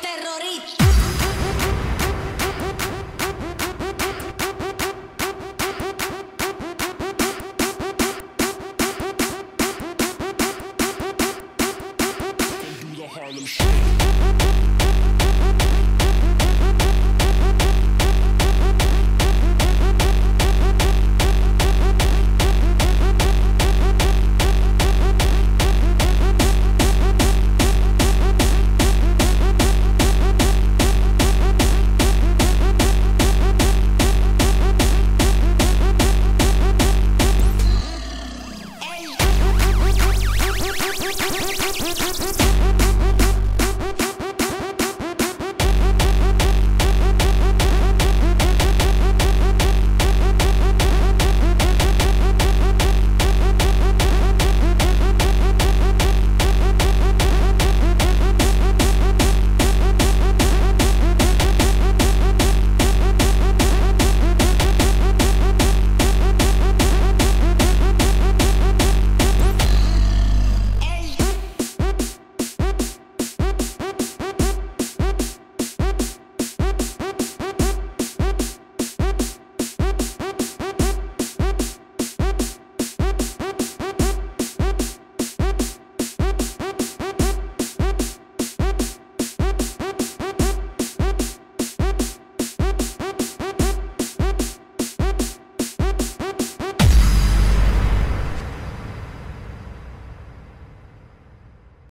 terroristas. Woo-hoo-hoo-hoo!